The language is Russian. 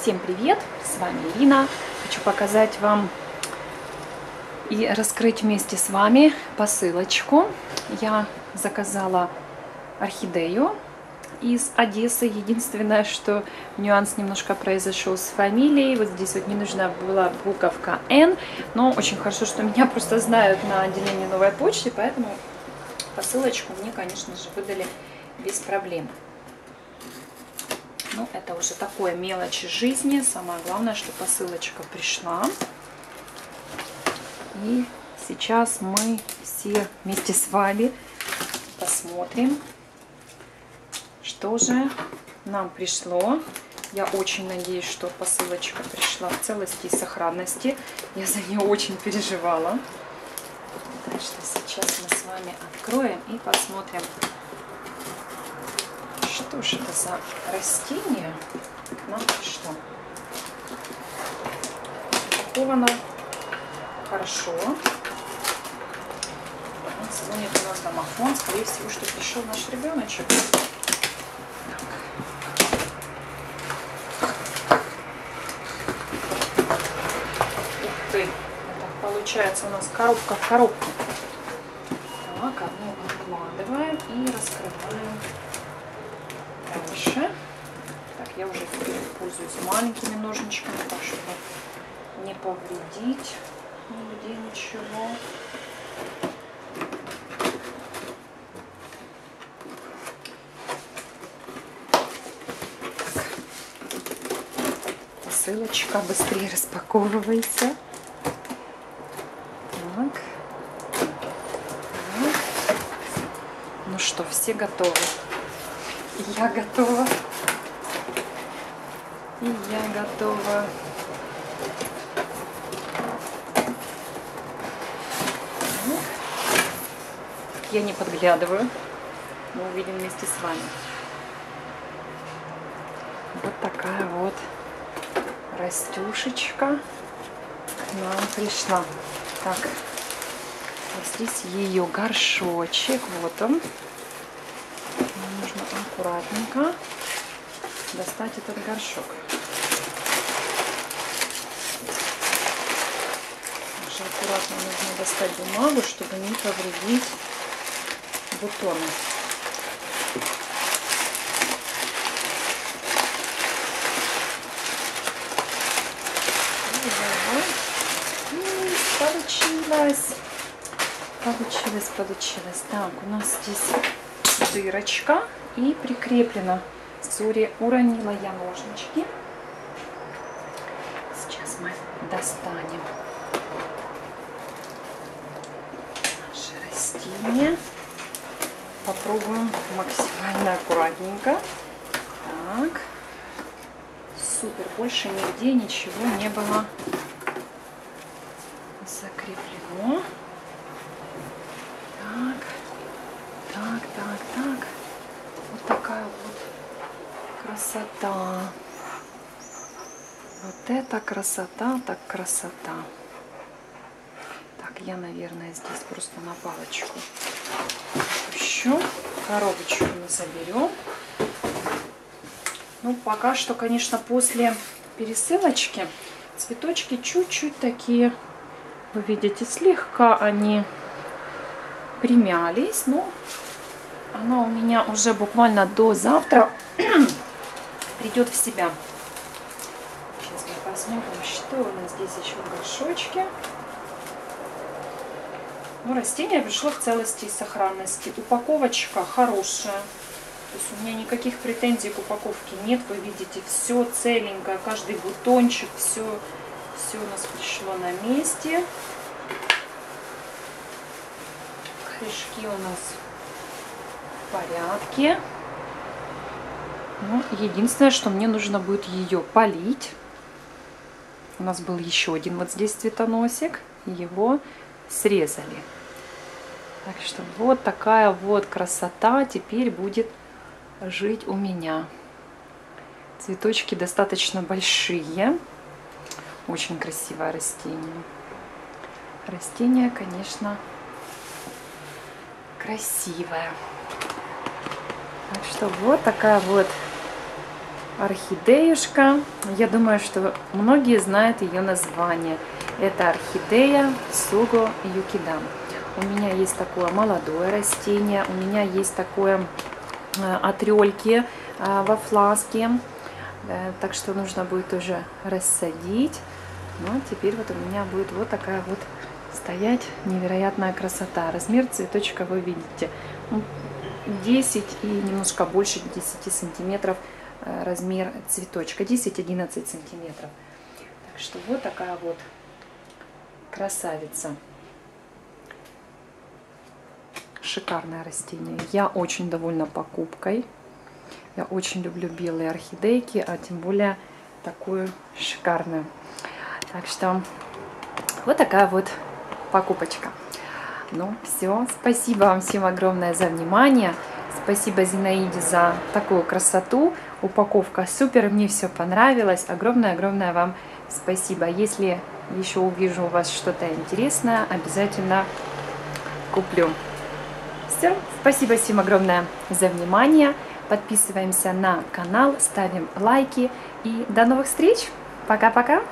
Всем привет! С вами Ирина. Хочу показать вам и раскрыть вместе с вами посылочку. Я заказала орхидею из Одессы. Единственное, что нюанс немножко произошел с фамилией. Вот здесь вот не нужна была буковка N, но очень хорошо, что меня просто знают на отделении новой почты, поэтому посылочку мне, конечно же, выдали без проблем. Ну, это уже такое мелочи жизни. Самое главное, что посылочка пришла. И сейчас мы все вместе с вами посмотрим, что же нам пришло. Я очень надеюсь, что посылочка пришла в целости и сохранности. Я за нее очень переживала. Так что сейчас мы с вами откроем и посмотрим, что же это за растение нам пришло? Упаковано хорошо. Вот звонит у нас домофон. Скорее всего, что пришел наш ребеночек. Это получается у нас коробка в коробку. Так, одну откладываем и раскрываем дальше. Так, я уже пользуюсь маленькими ножничками, так чтобы не повредить нигде ничего. Посылочка, быстрее распаковывайся. Так. так. Ну что, все готовы? Я готова. И я готова. Я не подглядываю. Мы увидим вместе с вами. Вот такая вот растюшечка к нам пришла. Так, вот здесь ее горшочек. Вот он аккуратненько достать этот горшок. Также аккуратно нужно достать бумагу, чтобы не повредить бутоны. Получилось. Получилось, получилось. Так, у нас здесь дырочка и прикреплено. Зори уронила я ножнички. Сейчас мы достанем наше растение. Попробуем максимально аккуратненько. Так. Супер. Больше нигде ничего не было закреплено. Так. Так, так, так. Вот такая вот красота. Вот это красота, так красота. Так, я, наверное, здесь просто на палочку еще коробочку мы заберем. Ну, пока что, конечно, после пересылочки цветочки чуть-чуть такие, вы видите, слегка они примялись, но она у меня уже буквально до завтра придет в себя. Сейчас мы посмотрим, что у нас здесь еще в горшочке. Ну, растение пришло в целости и сохранности. Упаковочка хорошая. То есть у меня никаких претензий к упаковке нет. Вы видите, все целенькое, каждый бутончик, все, все у нас пришло на месте. Корешки у нас в порядке. Ну, единственное, что мне нужно будет ее полить. У нас был еще один вот здесь цветоносик. Его срезали. Так что вот такая вот красота теперь будет жить у меня. Цветочки достаточно большие. Очень красивое растение. Растение, конечно, красивое. Так что вот такая вот орхидеюшка. Я думаю, что многие знают ее название. Это орхидея Суго Юкидам. У меня есть такое молодое растение, у меня есть такое э, от рельки э, во фласке. Э, так что нужно будет уже рассадить. Ну, а теперь вот у меня будет вот такая вот стоять невероятная красота. Размер цветочка вы видите. 10 и немножко больше 10 сантиметров размер цветочка. 10-11 сантиметров. Так что вот такая вот красавица шикарное растение. Я очень довольна покупкой. Я очень люблю белые орхидейки, а тем более такую шикарную. Так что вот такая вот покупочка. Ну, все. Спасибо вам всем огромное за внимание. Спасибо Зинаиде за такую красоту. Упаковка супер, мне все понравилось. Огромное-огромное вам спасибо. Если еще увижу у вас что-то интересное, обязательно куплю. Все, спасибо всем огромное за внимание. Подписываемся на канал, ставим лайки и до новых встреч. Пока-пока.